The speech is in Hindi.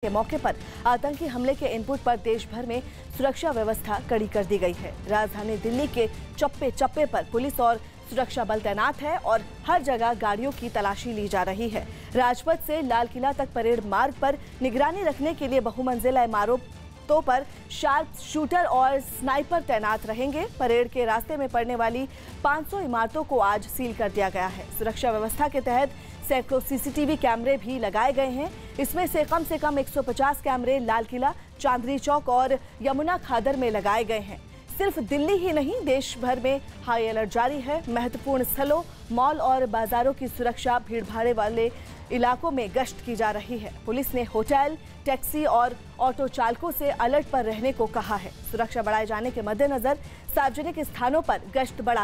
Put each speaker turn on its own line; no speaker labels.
के मौके पर आतंकी हमले के इनपुट पर देश भर में सुरक्षा व्यवस्था कड़ी कर दी गई है। राजधानी दिल्ली के चप्पे चप्पे पर पुलिस और सुरक्षा बल तैनात है और हर जगह गाड़ियों की तलाशी ली जा रही है। राजपथ से लाल किला तक परेड मार्ग पर निगरानी रखने के लिए बहुमंजिला इमारतों पर शार्प शूटर और स्नाइपर तैनात रहेंगे। परेड के रास्ते में पड़ने वाली 500 इमारतों को आज सील कर दिया गया है। सुरक्षा व्यवस्था के तहत सैकड़ों सीसीटीवी कैमरे भी लगाए गए हैं। इसमें से कम से कम 150 कैमरे लाल किला चांदनी चौक और यमुना खादर में लगाए गए हैं। सिर्फ़ दिल्ली ही नहीं देश भर में हाई अलर्ट जारी है। महत्वपूर्ण स्थलों मॉल और बाजारों की सुरक्षा भीड़ भाड़े वाले इलाकों में गश्त की जा रही है। पुलिस ने होटल, टैक्सी और ऑटो चालकों से अलर्ट पर रहने को कहा है। सुरक्षा बढ़ाए जाने के मद्देनजर सार्वजनिक स्थानों पर गश्त बढ़ा